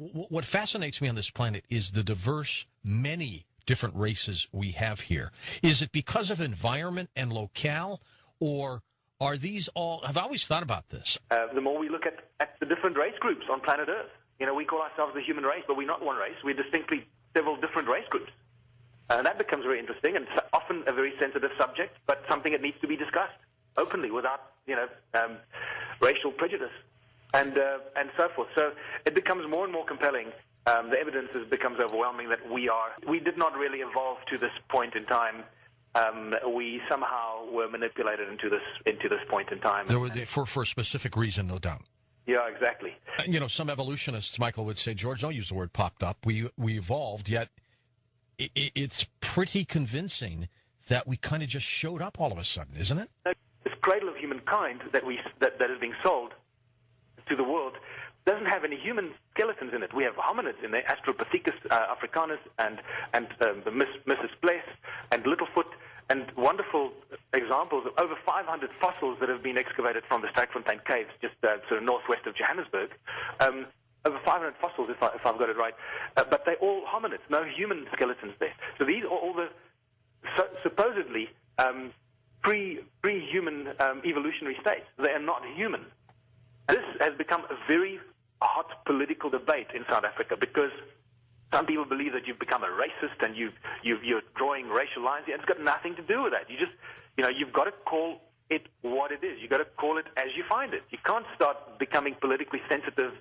what fascinates me on this planet is the diverse, many different races we have here. Is it because of environment and locale, or are these all? I've always thought about this. Uh, the more we look at, at the different race groups on planet Earth, you know, we call ourselves the human race, but we're not one race. We're distinctly several different race groups. Uh, that becomes very interesting and often a very sensitive subject, but something that needs to be discussed openly without, you know, um, racial prejudice and uh, and so forth. So it becomes more and more compelling. Um, the evidence is, becomes overwhelming that we are we did not really evolve to this point in time. Um, we somehow were manipulated into this into this point in time. There were, for for a specific reason, no doubt. Yeah, exactly. You know, some evolutionists, Michael would say, George, don't use the word popped up. We we evolved, yet it, it's pretty convincing that we kind of just showed up all of a sudden, isn't it? This cradle of humankind that we that, that is being sold to the world doesn't have any human skeletons in it. We have hominids in there, Australopithecus uh, africanus and and um, the Mrs. Ples and Littlefoot and wonderful examples of over 500 fossils that have been excavated from the Sterkfontein caves, just uh, sort of northwest of Johannesburg. Um, over 500 fossils, if, I, I've got it right, uh, but they're all hominids, no human skeletons there. So these are all the so, supposedly um, pre pre-human um, evolutionary states. They are not human. This has become a very hot political debate in South Africa because some people believe that you've become a racist and you you you're drawing racial lines. It's got nothing to do with that. You just you know you've got to call it what it is. You've got to call it as you find it. You can't start becoming politically sensitive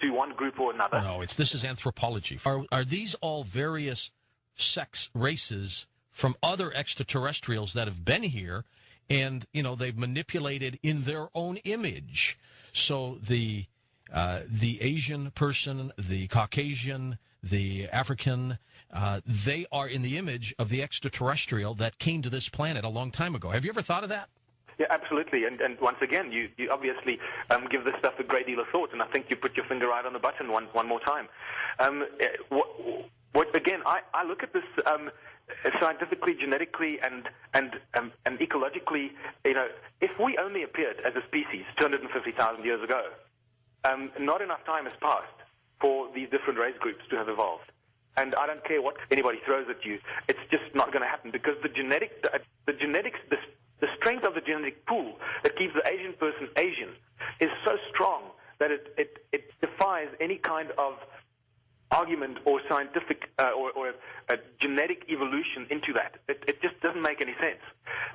to one group or another. No, it's this is anthropology. Are are these all various sex races from other extraterrestrials that have been here and you know they've manipulated in their own image. So the uh, the Asian person, the Caucasian, the African, uh, they are in the image of the extraterrestrial that came to this planet a long time ago. Have you ever thought of that? Yeah, absolutely. And, and once again, you, you obviously um, give this stuff a great deal of thought, and I think you put your finger right on the button one, one more time. Um, eh, what, what, again, I, I look at this um, scientifically, genetically, and, and, um, and ecologically. You know, if we only appeared as a species 250,000 years ago, um, not enough time has passed for these different race groups to have evolved. And I don't care what anybody throws at you; it's just not going to happen because the genetic, the, the genetics, the the strength of the genetic pool that keeps the Asian person Asian is so strong that it, it, it defies any kind of argument or scientific uh, or, or a, genetic evolution into that. It, it, just doesn't make any sense.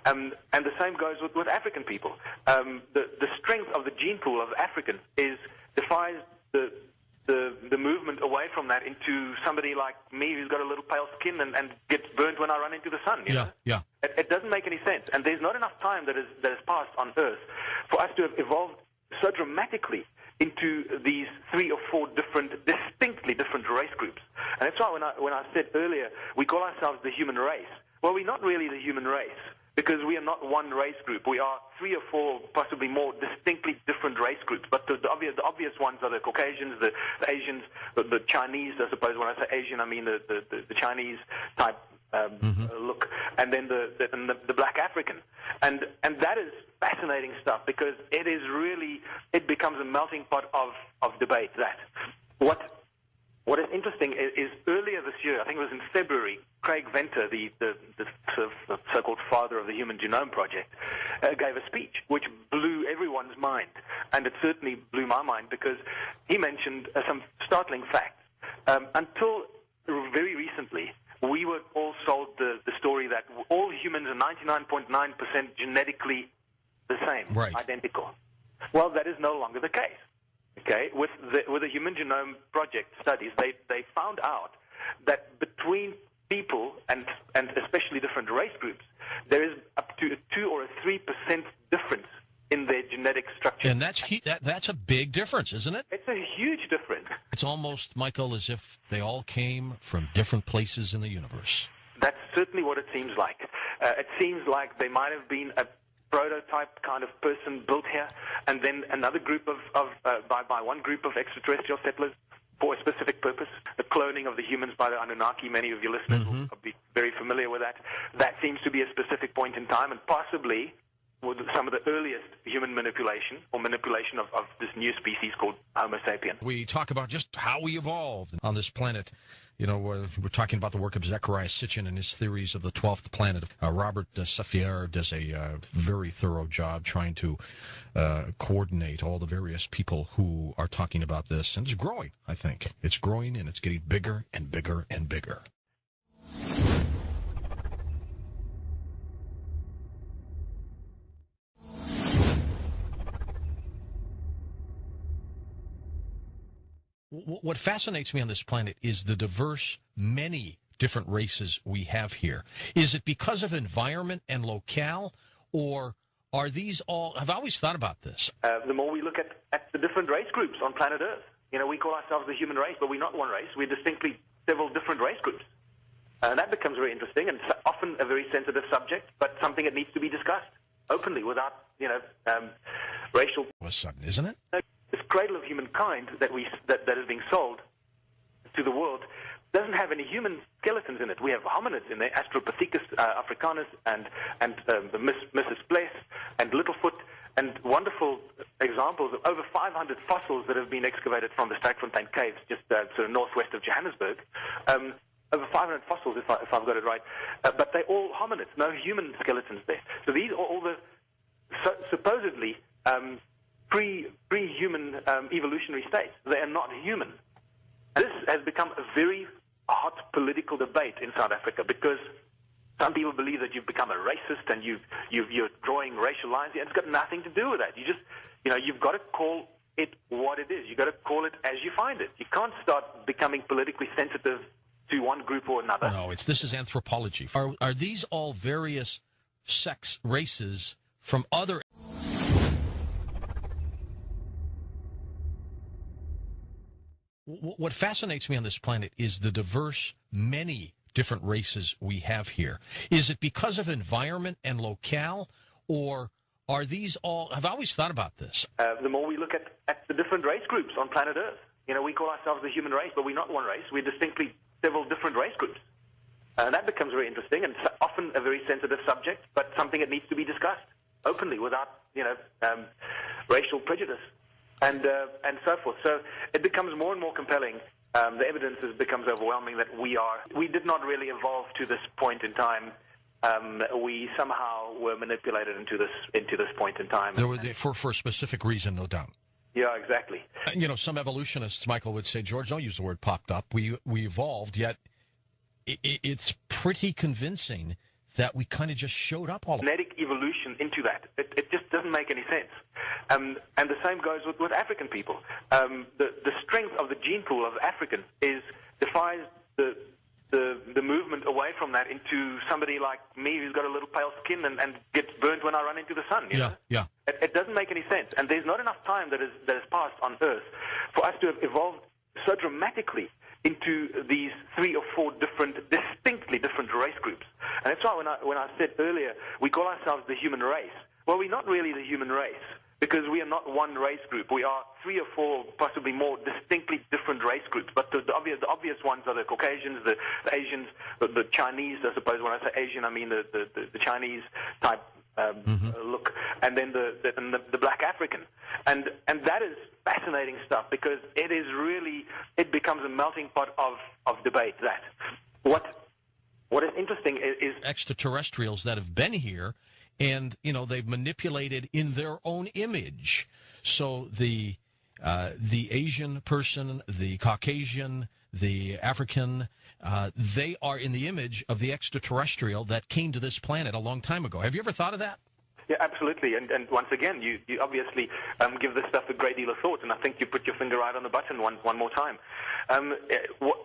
Um, and the same goes with, with African people. Um, the, the strength of the gene pool of African is defies the the the movement away from that into somebody like me who's got a little pale skin and, and gets burnt when I run into the sun. yeah, know? yeah. It, it doesn't make any sense, and there's not enough time that is that has passed on Earth for us to have evolved so dramatically into these three or four different, distinctly different race groups. And that's why when I when I said earlier we call ourselves the human race. Well, we're not really the human race because we are not one race group. We are three or four, possibly more, distinctly different race groups. But the, the obvious, the obvious ones are the Caucasians, the, the Asians, the, the, Chinese. I suppose when I say Asian, I mean the, the, the Chinese type um, mm-hmm. look, and then the, the, and the the black African, and and that is fascinating stuff because it is really it becomes a melting pot of of debate. That what what is interesting is, is, earlier this year, I think it was in February, Craig Venter, the, the, the, the so-called father of the Human Genome Project, uh, gave a speech which blew everyone's mind. And it certainly blew my mind because he mentioned uh, some startling facts. Um, until very recently, we were all sold the, the story that all humans are 99.9% genetically the same, right. identical. Well, that is no longer the case. Okay, with the with the Human Genome Project studies, they they found out that between people and and especially different race groups, there is up to a two or a three percent difference in their genetic structure. And that's he, that, that's a big difference, isn't it? It's a. It's almost, Michael, as if they all came from different places in the universe. That's certainly what it seems like. Uh, it seems like they might have been a prototype kind of person built here, and then another group of, of uh, by, by one group of extraterrestrial settlers for a specific purpose. The cloning of the humans by the Anunnaki, many of your listeners mm-hmm. will be very familiar with that. That seems to be a specific point in time, and possibly some of the earliest human manipulation or manipulation of, of this new species called Homo sapien. We talk about just how we evolved on this planet. You know, we're, we're talking about the work of Zecharia Sitchin and his theories of the 12th planet. Uh, Robert uh, Safier does a uh, very thorough job trying to uh, coordinate all the various people who are talking about this. And it's growing, I think. It's growing and it's getting bigger and bigger and bigger. What fascinates me on this planet is the diverse, many different races we have here. Is it because of environment and locale, or are these all? I've always thought about this. Uh, the more we look at, at the different race groups on planet Earth, you know, we call ourselves the human race, but we're not one race. We're distinctly several different race groups. And that becomes very interesting and often a very sensitive subject, but something that needs to be discussed openly without, you know, um, racial. All of a sudden, isn't it? Cradle of humankind that we that, that is being sold to the world doesn't have any human skeletons in it. We have hominids in there, Australopithecus uh, africanus and and um, the Miss, Mrs. Ples and Littlefoot, and wonderful examples of over 500 fossils that have been excavated from the Sterkfontein caves, just uh, sort of northwest of Johannesburg. Um, over 500 fossils, if, I, have got it right, uh, but they're all hominids, no human skeletons there. So these are all the so, supposedly um, pre pre human um, evolutionary states. They are not human. This has become a very hot political debate in South Africa because some people believe that you've become a racist and you've, you've, you're drawing racial lines. And it's got nothing to do with that. You just, you know, you've got to call it what it is. You've got to call it as you find it. You can't start becoming politically sensitive to one group or another. No, it's this is anthropology. Are are these all various sex races from other what fascinates me on this planet is the diverse, many different races we have here. Is it because of environment and locale, or are these all? I've always thought about this. Uh, the more we look at, at the different race groups on planet Earth, you know, we call ourselves the human race, but we're not one race. We're distinctly several different race groups. And that becomes very interesting and often a very sensitive subject, but something that needs to be discussed openly without, you know, um, racial prejudice and uh, and so forth. So it becomes more and more compelling. Um, the evidence is, becomes overwhelming that we are we did not really evolve to this point in time. Um, we somehow were manipulated into this into this point in time. There were, for for a specific reason, no doubt. Yeah, exactly. You know, some evolutionists, Michael would say, George, don't use the word popped up. We we evolved, yet it, it's pretty convincing that we kind of just showed up all. Genetic evolution into that. It, it just doesn't make any sense. Um, and the same goes with, with African people. Um, the, the strength of the gene pool of Africans is defies the, the, the movement away from that into somebody like me who's got a little pale skin and, and gets burnt when I run into the sun. yeah, know? yeah. It, it doesn't make any sense. And there's not enough time that, is, that has passed on Earth for us to have evolved so dramatically into these three or four different, distinctly different race groups. And that's why when I, when I said earlier, we call ourselves the human race. Well, we're not really the human race because we are not one race group. We are three or four, possibly more, distinctly different race groups. But the, the obvious, the obvious ones are the Caucasians, the, the Asians, the, the, Chinese. I suppose when I say Asian, I mean the, the, the Chinese type um, mm-hmm. Uh, look, and then the, the, and the, the black African, and and that is fascinating stuff because it is really it becomes a melting pot of of debate. That what what is interesting is, is extraterrestrials that have been here and you know they've manipulated in their own image. So the uh, the Asian person, the Caucasian, the African, uh, they are in the image of the extraterrestrial that came to this planet a long time ago. Have you ever thought of that? Yeah, absolutely. And, and once again, you, you obviously um, give this stuff a great deal of thought, and I think you put your finger right on the button one, one more time. Um, eh, what,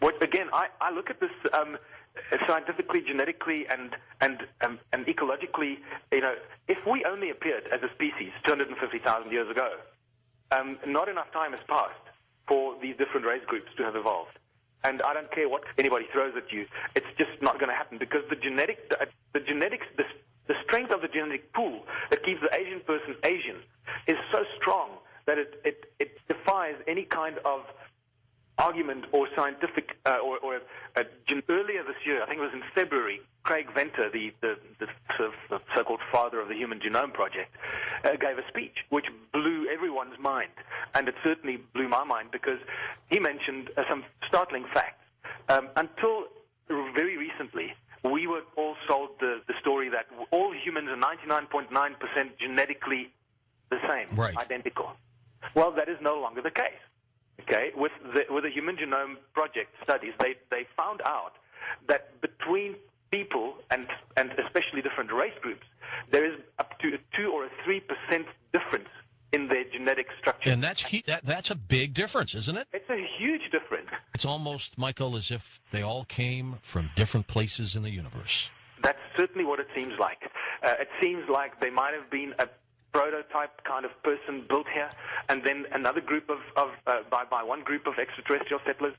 what, again, I, I look at this um, scientifically, genetically, and and um, and ecologically, you know, if we only appeared as a species 250,000 years ago, um, not enough time has passed for these different race groups to have evolved. And I don't care what anybody throws at you; it's just not going to happen because the genetic, the, the genetics, the, the strength of the genetic pool that keeps the Asian person Asian is so strong that it, it, it defies any kind of argument or scientific, uh, or, or uh, earlier this year, I think it was in February, Craig Venter, the, the the sort of so-called father of the Human Genome Project, uh, gave a speech which blew everyone's mind, and it certainly blew my mind because he mentioned uh, some startling facts. Um, until very recently, we were all sold the, the story that all humans are 99.9% genetically the same, right. identical. Well, that is no longer the case. Okay, with the with the Human Genome Project studies, they they found out that between people and and especially different race groups, there is up to a two or a three percent difference in their genetic structure. And that's that, that's a big difference, isn't it? It's a huge difference. It's almost, Michael, as if they all came from different places in the universe. That's certainly what it seems like. Uh, it seems like they might have been a prototype kind of person built here, and then another group of, of uh, by, by one group of extraterrestrial settlers